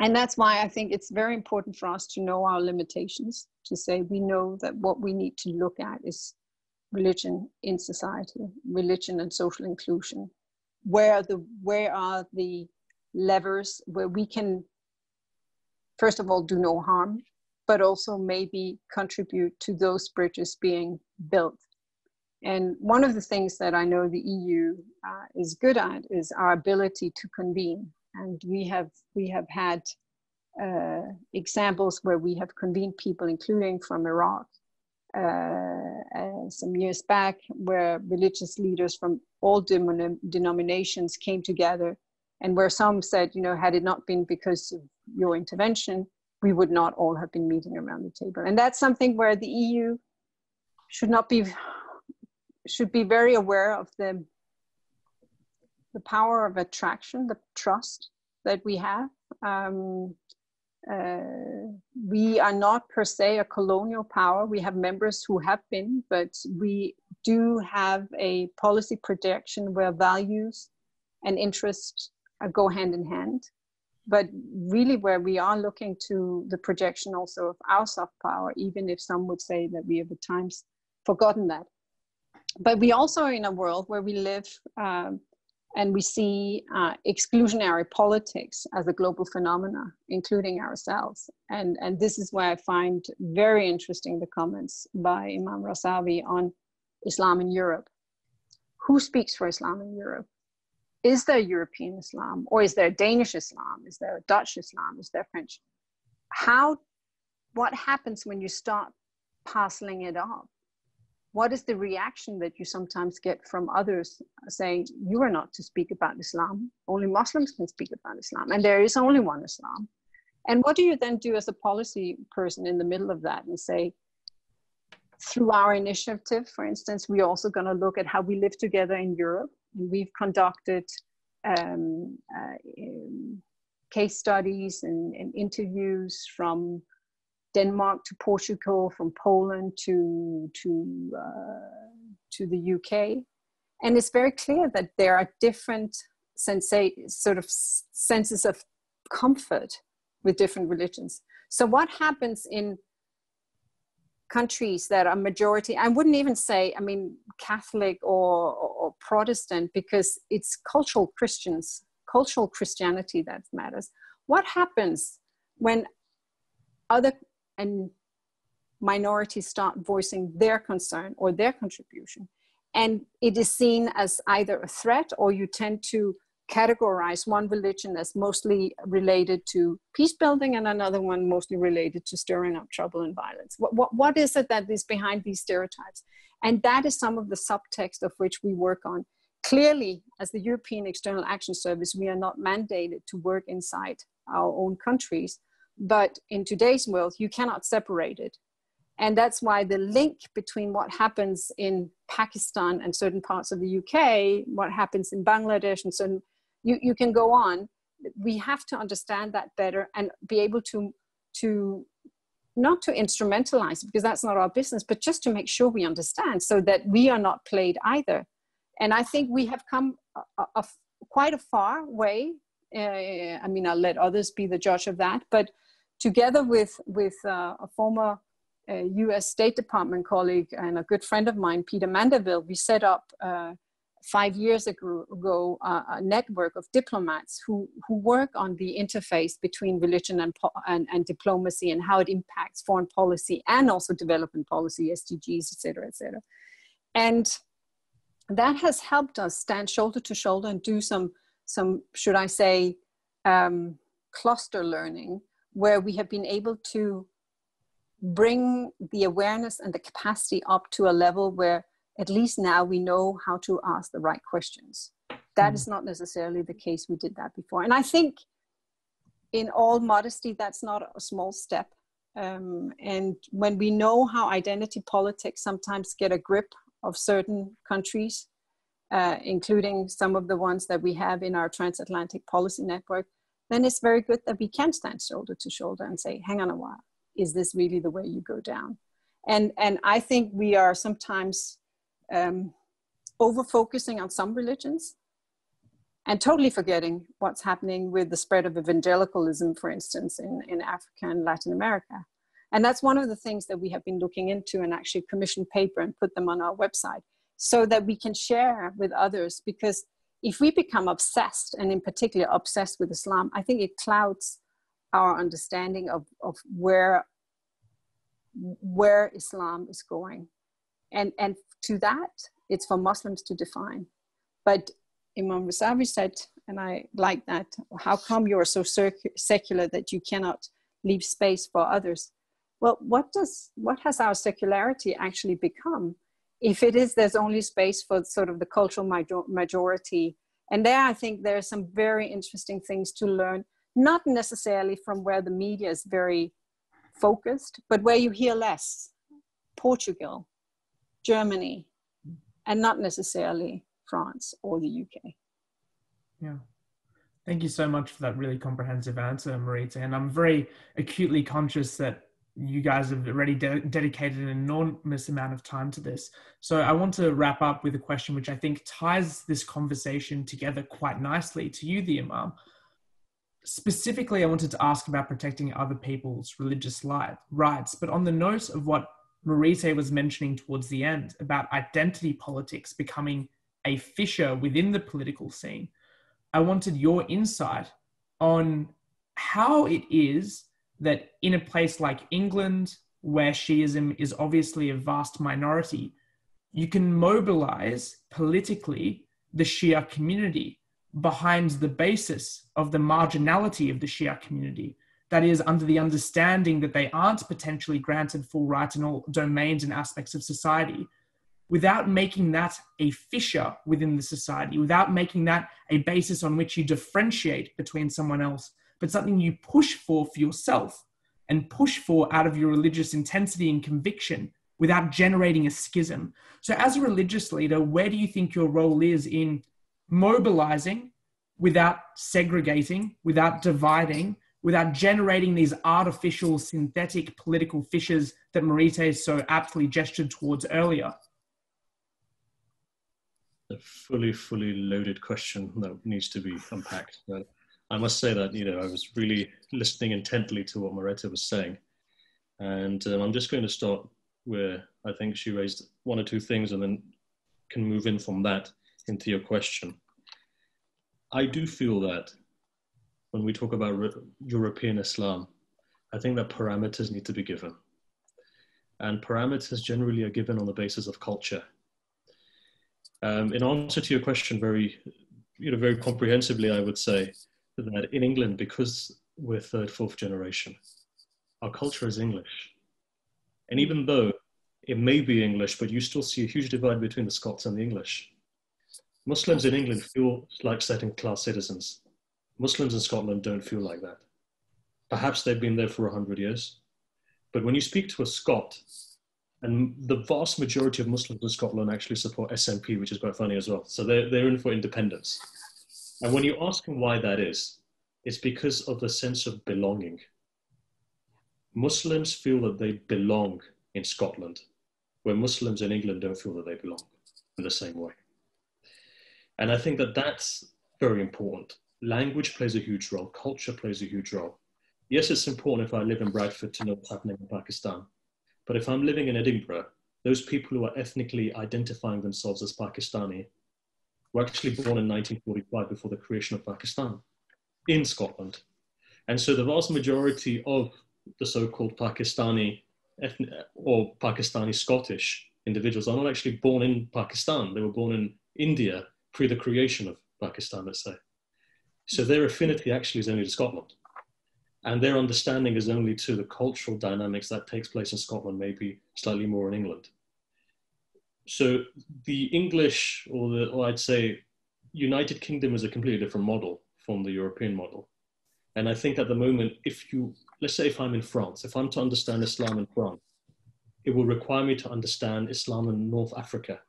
And that's why I think it's very important for us to know our limitations, to say we know that what we need to look at is religion in society, religion and social inclusion. Where the where are the levers where we can first of all do no harm, but also maybe contribute to those bridges being built. And one of the things that I know the EU uh, is good at is our ability to convene. And we have we have had uh, examples where we have convened people, including from Iraq, uh, uh, some years back, where religious leaders from all denominations came together, and where some said, you know, had it not been because of your intervention, we would not all have been meeting around the table. And that's something where the EU should not be should be very aware of the the power of attraction, the trust that we have. Um, uh, we are not per se a colonial power. We have members who have been, but we do have a policy projection where values and interests go hand in hand. But really, where we are looking to the projection also of our soft power, even if some would say that we have at times forgotten that. But we also are in a world where we live um, and we see uh, exclusionary politics as a global phenomena, including ourselves. And, and this is why I find very interesting the comments by Imam Razawi on Islam in Europe. Who speaks for Islam in Europe? Is there European Islam, or is there Danish Islam? Is there Dutch Islam? Is there French? How, what happens when you start parceling it up? what is the reaction that you sometimes get from others saying you are not to speak about islam only muslims can speak about islam and there is only one islam and what do you then do as a policy person in the middle of that and say through our initiative for instance we're also going to look at how we live together in europe we've conducted um, uh, case studies and, and interviews from Denmark to Portugal, from Poland to to uh, to the UK, and it's very clear that there are different sensa- sort of senses of comfort with different religions. So what happens in countries that are majority i wouldn't even say i mean catholic or, or, protestant because it's cultural christians cultural christianity that matters what happens when other and minorities start voicing their concern or their contribution. And it is seen as either a threat or you tend to categorize one religion as mostly related to peace building and another one mostly related to stirring up trouble and violence. What, what, what is it that is behind these stereotypes? And that is some of the subtext of which we work on. Clearly, as the European External Action Service, we are not mandated to work inside our own countries, but in today's world, you cannot separate it. And that's why the link between what happens in Pakistan and certain parts of the UK, what happens in Bangladesh, and so you, you can go on. We have to understand that better and be able to, to not to instrumentalize because that's not our business, but just to make sure we understand so that we are not played either. And I think we have come a, a, quite a far way. Uh, I mean, I'll let others be the judge of that, but together with, with uh, a former uh, US State Department colleague and a good friend of mine, Peter Mandaville we set up uh, five years ago, uh, a network of diplomats who, who work on the interface between religion and, and, and, diplomacy and how it impacts foreign policy and also development policy, SDGs, et cetera, et cetera. And that has helped us stand shoulder to shoulder and do some, some should I say, um, cluster learning where we have been able to bring the awareness and the capacity up to a level where at least now we know how to ask the right questions. That mm. is not necessarily the case. We did that before. And I think, in all modesty, that's not a small step. Um, and when we know how identity politics sometimes get a grip of certain countries, uh, including some of the ones that we have in our transatlantic policy network, then it's very good that we can stand shoulder to shoulder and say, hang on a while, is this really the way you go down? And, and I think we are sometimes um, over focusing on some religions and totally forgetting what's happening with the spread of evangelicalism, for instance, in, in Africa and Latin America. And that's one of the things that we have been looking into and actually commissioned paper and put them on our website so that we can share with others. Because if we become obsessed, and in particular obsessed with Islam, I think it clouds our understanding of, of where, where Islam is going. And, and to that, it's for Muslims to define. But Imam Razawi said, and I like that, how come you're so secular that you cannot leave space for others? Well, what does what has our secularity actually become? If it is, there's only space for sort of the cultural major- majority, and there I think there are some very interesting things to learn, not necessarily from where the media is very focused, but where you hear less. Portugal, Germany, mm. and not necessarily France or the UK. Yeah. Thank you so much for that really comprehensive answer, Merete. And I'm very acutely conscious that you guys have already de- dedicated an enormous amount of time to this. So I want to wrap up with a question which I think ties this conversation together quite nicely to you, the Imam. Specifically, I wanted to ask about protecting other people's religious life, rights, but on the note of what Merete was mentioning towards the end about identity politics becoming a fissure within the political scene, I wanted your insight on how it is that in a place like England, where Shiism is obviously a vast minority, you can mobilize politically the Shia community behind the basis of the marginality of the Shia community that is under the understanding that they aren't potentially granted full rights in all domains and aspects of society, without making that a fissure within the society, without making that a basis on which you differentiate between someone else, but something you push for for yourself and push for out of your religious intensity and conviction without generating a schism. So, as a religious leader, where do you think your role is in mobilizing without segregating, without dividing, without generating these artificial synthetic political fissures that Merete so aptly gestured towards earlier? A fully, fully loaded question that needs to be unpacked. But I must say that, you know, I was really listening intently to what Merete was saying. And um, I'm just going to start where I think she raised one or two things and then can move in from that into your question. I do feel that when we talk about European Islam, I think that parameters need to be given. And parameters generally are given on the basis of culture. Um, in answer to your question, very, you know, very comprehensively, I would say that in England, because we're third, fourth generation, our culture is English. And even though it may be English, but you still see a huge divide between the Scots and the English. Muslims in England feel like second class citizens. Muslims in Scotland don't feel like that. Perhaps they've been there for 100 years. But when you speak to a Scot, and the vast majority of Muslims in Scotland actually support SNP, which is quite funny as well. So they're, they're in for independence. And when you ask them why that is, it's because of the sense of belonging. Muslims feel that they belong in Scotland, where Muslims in England don't feel that they belong in the same way. And I think that that's very important language plays a huge role, culture plays a huge role. Yes, it's important if I live in Bradford to know what's happening in Pakistan. But if I'm living in Edinburgh, those people who are ethnically identifying themselves as Pakistani were actually born in 1945 before the creation of Pakistan in Scotland. And so the vast majority of the so-called Pakistani ethnic, or Pakistani Scottish individuals are not actually born in Pakistan. They were born in India pre the creation of Pakistan, let's say. So their affinity actually is only to Scotland. And their understanding is only to the cultural dynamics that takes place in Scotland, maybe slightly more in England. So the English, or, the, or I'd say United Kingdom is a completely different model from the European model. And I think at the moment, if you, let's say if I'm in France, if I'm to understand Islam in France, it will require me to understand Islam in North Africa,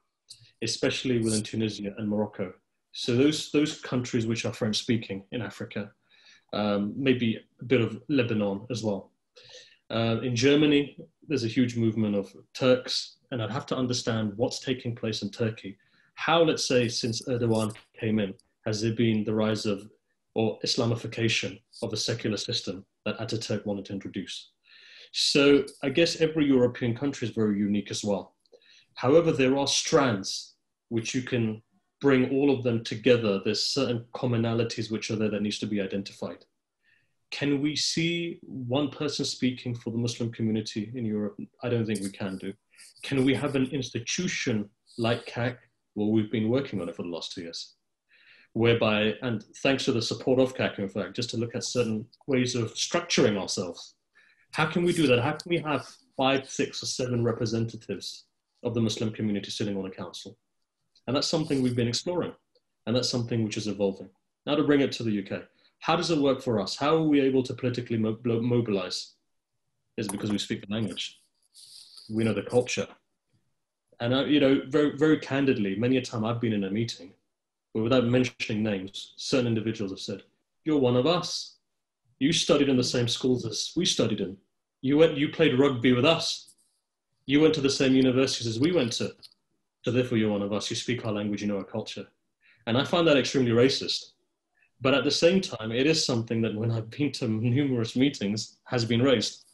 especially within Tunisia and Morocco. So those, those countries which are French speaking in Africa, um, maybe a bit of Lebanon as well. Uh, in Germany, there's a huge movement of Turks, and I'd have to understand what's taking place in Turkey. How, let's say, since Erdogan came in, has there been the rise of or Islamification of a secular system that Ataturk wanted to introduce? So I guess every European country is very unique as well. However, there are strands which you can bring all of them together. There's certain commonalities which are there that needs to be identified. Can we see one person speaking for the Muslim community in Europe? I don't think we can do. Can we have an institution like CEC? Well, we've been working on it for the last two years, whereby, and thanks to the support of CEC, in fact, just to look at certain ways of structuring ourselves how can we do that? How can we have five, six, or seven representatives of the Muslim community sitting on a council? And that's something we've been exploring, and that's something which is evolving. Now, to bring it to the UK, how does it work for us? How are we able to politically mobilize? Is because we speak the language? We know the culture. And, uh, you know, very, very candidly, many a time I've been in a meeting without mentioning names, certain individuals have said, You're one of us. You studied in the same schools as we studied in. You went, you played rugby with us. You went to the same universities as we went to. So therefore, you're one of us. You speak our language, you know our culture. And I find that extremely racist. But at the same time, it is something that when I've been to numerous meetings has been raised.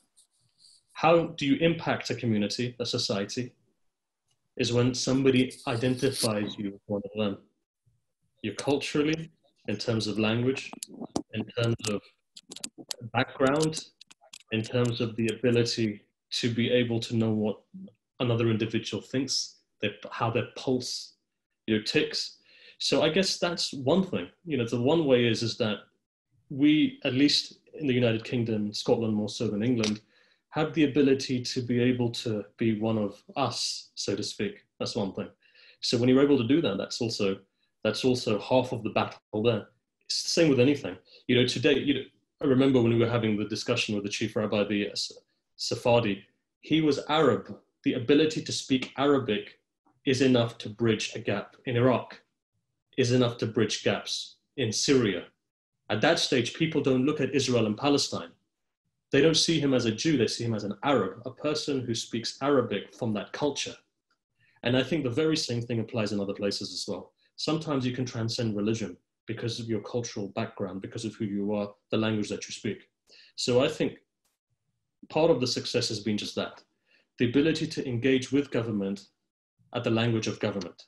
How do you impact a community, a society? Is when somebody identifies you as one of them. You're culturally, in terms of language, in terms of background in terms of the ability to be able to know what another individual thinks, their, how their pulse you know, ticks. So I guess that's one thing. You know, the one way is is that we, at least in the United Kingdom, Scotland more so than England, have the ability to be able to be one of us, so to speak. That's one thing. So when you're able to do that, that's also that's also half of the battle there. It's the same with anything. You know, today, you know, I remember when we were having the discussion with the chief rabbi, the Sephardi, he was Arab. The ability to speak Arabic is enough to bridge a gap in Iraq, is enough to bridge gaps in Syria. At that stage, people don't look at Israel and Palestine. They don't see him as a Jew, they see him as an Arab, a person who speaks Arabic from that culture. And I think the very same thing applies in other places as well. Sometimes you can transcend religion because of your cultural background, because of who you are, the language that you speak. So I think part of the success has been just that the ability to engage with government at the language of government,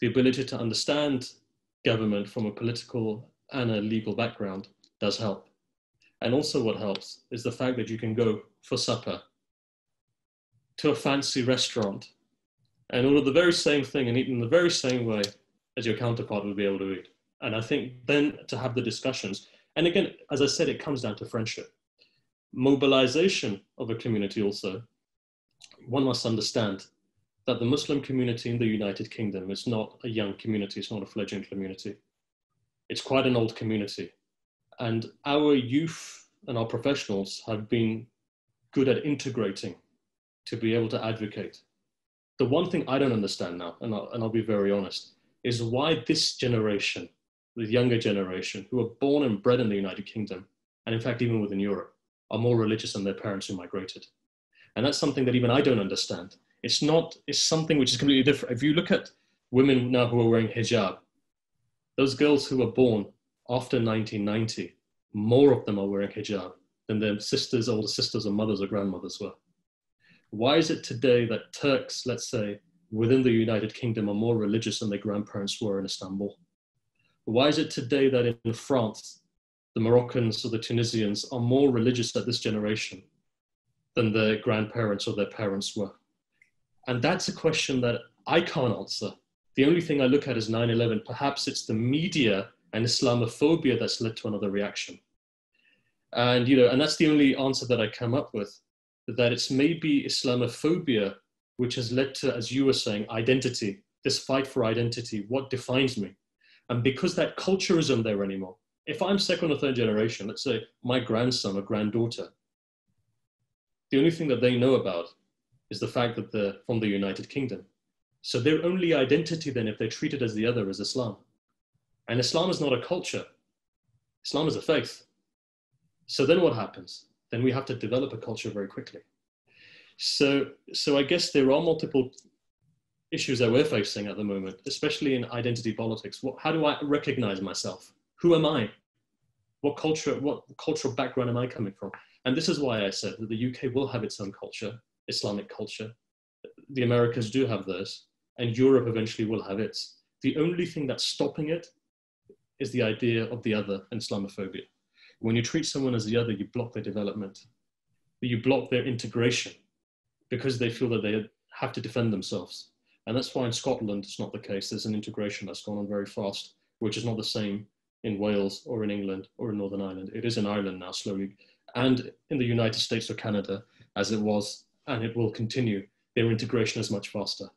the ability to understand government from a political and a legal background does help. And also, what helps is the fact that you can go for supper to a fancy restaurant and order the very same thing and eat in the very same way as your counterpart would be able to eat. And I think then to have the discussions, and again, as I said, it comes down to friendship. Mobilization of a community also, one must understand that the Muslim community in the United Kingdom is not a young community, it's not a fledgling community. It's quite an old community. And our youth and our professionals have been good at integrating to be able to advocate. The one thing I don't understand now, and I'll, and I'll be very honest, is why this generation the younger generation who are born and bred in the United Kingdom, and in fact, even within Europe, are more religious than their parents who migrated. And that's something that even I don't understand. It's not, it's something which is completely different. If you look at women now who are wearing hijab, those girls who were born after 1990, more of them are wearing hijab than their sisters, older sisters, or mothers or grandmothers were. Why is it today that Turks, let's say, within the United Kingdom are more religious than their grandparents were in Istanbul? Why is it today that in France, the Moroccans or the Tunisians are more religious at this generation than their grandparents or their parents were? And that's a question that I can't answer. The only thing I look at is 9 11. Perhaps it's the media and Islamophobia that's led to another reaction. And, you know, and that's the only answer that I come up with that it's maybe Islamophobia which has led to, as you were saying, identity, this fight for identity. What defines me? And because that culture isn't there anymore, if I'm second or third generation, let's say my grandson or granddaughter, the only thing that they know about is the fact that they're from the United Kingdom. So their only identity then, if they're treated as the other, is Islam. And Islam is not a culture. Islam is a faith. So then what happens? Then we have to develop a culture very quickly. So, so I guess there are multiple issues that we're facing at the moment, especially in identity politics. What, how do I recognize myself? Who am I? What culture, what cultural background am I coming from? And this is why I said that the UK will have its own culture, Islamic culture. The Americas do have theirs, and Europe eventually will have its. The only thing that's stopping it is the idea of the other and Islamophobia. When you treat someone as the other, you block their development, you block their integration because they feel that they have to defend themselves. And that's why in Scotland it's not the case. There's an integration that's gone on very fast, which is not the same in Wales or in England or in Northern Ireland. It is in Ireland now, slowly. And in the United States or Canada, as it was, and it will continue, their integration is much faster.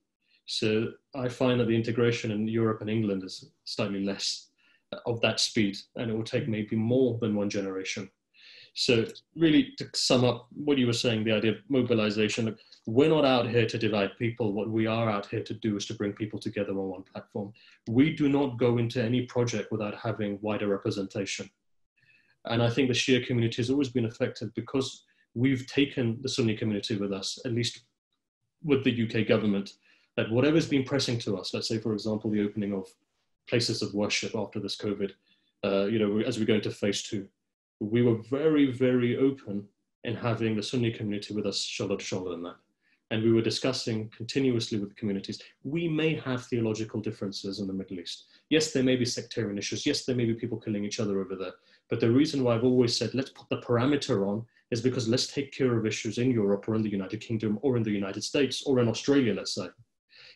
So I find that the integration in Europe and England is slightly less of that speed, and it will take maybe more than one generation. So, really, to sum up what you were saying, the idea of mobilization, we're not out here to divide people. What we are out here to do is to bring people together on one platform. We do not go into any project without having wider representation. And I think the Shia community has always been affected because we've taken the Sunni community with us, at least with the UK government, that whatever's been pressing to us, let's say, for example, the opening of places of worship after this COVID, uh, you know, as we go into phase two, we were very, very open in having the Sunni community with us shoulder to shoulder in that. And we were discussing continuously with the communities. We may have theological differences in the Middle East. Yes, there may be sectarian issues. Yes, there may be people killing each other over there. But the reason why I've always said let's put the parameter on is because let's take care of issues in Europe or in the United Kingdom or in the United States or in Australia, let's say.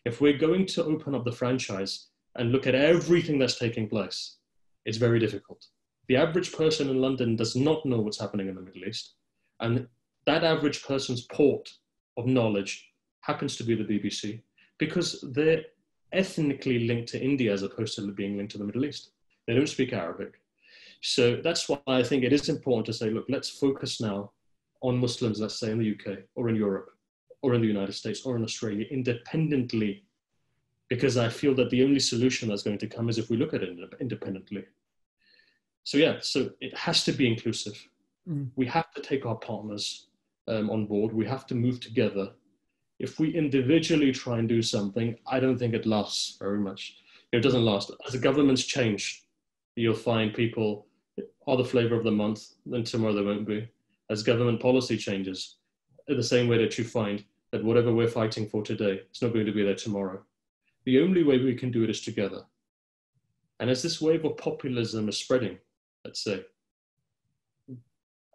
If we're going to open up the franchise and look at everything that's taking place, it's very difficult. The average person in London does not know what's happening in the Middle East. And that average person's port of knowledge happens to be the BBC because they're ethnically linked to India as opposed to being linked to the Middle East. They don't speak Arabic. So that's why I think it is important to say, look, let's focus now on Muslims, let's say in the UK or in Europe or in the United States or in Australia independently because I feel that the only solution that's going to come is if we look at it independently. So yeah, so it has to be inclusive. Mm. We have to take our partners um, on board. We have to move together. If we individually try and do something, I don't think it lasts very much. It doesn't last. As the governments change, you'll find people are the flavor of the month, then tomorrow they won't be. As government policy changes, the same way that you find that whatever we're fighting for today, it's not going to be there tomorrow. The only way we can do it is together. And as this wave of populism is spreading, let's say,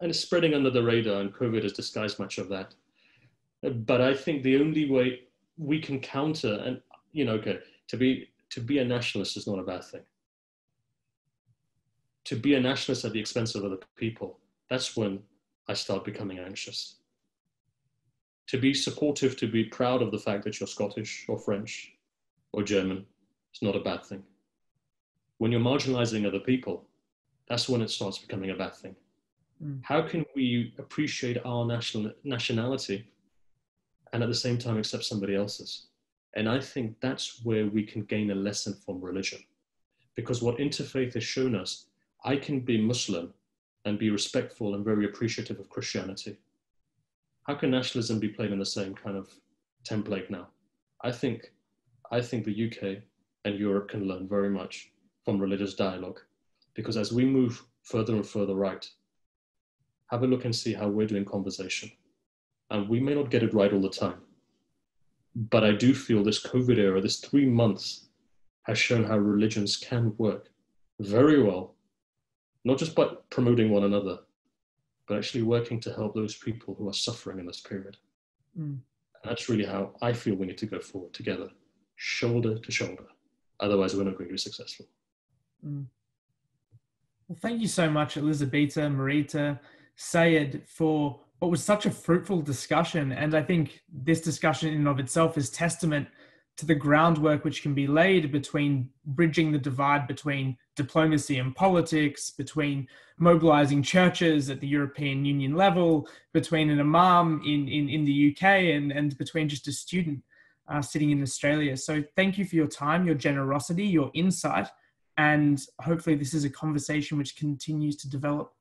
and it's spreading under the radar, and COVID has disguised much of that. But I think the only way we can counter, and you know, okay, to be to be a nationalist is not a bad thing. To be a nationalist at the expense of other people, that's when I start becoming anxious. To be supportive, to be proud of the fact that you're Scottish or French or German. It's not a bad thing. When you're marginalizing other people, that's when it starts becoming a bad thing. Mm. How can we appreciate our national nationality and at the same time accept somebody else's? And I think that's where we can gain a lesson from religion. Because what interfaith has shown us, I can be Muslim and be respectful and very appreciative of Christianity. How can nationalism be played in the same kind of template now? I think I think the UK and Europe can learn very much from religious dialogue because as we move further and further right, have a look and see how we're doing conversation. And we may not get it right all the time, but I do feel this COVID era, this three months, has shown how religions can work very well, not just by promoting one another, but actually working to help those people who are suffering in this period. Mm. that's really how I feel we need to go forward together shoulder to shoulder. Otherwise, we're not going to be successful. Mm. Well, thank you so much, Elizabeta, Merete, Sayed, for what was such a fruitful discussion. And I think this discussion in and of itself is testament to the groundwork which can be laid between bridging the divide between diplomacy and politics, between mobilizing churches at the European Union level, between an imam in, in, in the UK, and, and between just a student uh, sitting in Australia. So thank you for your time, your generosity, your insight, and hopefully this is a conversation which continues to develop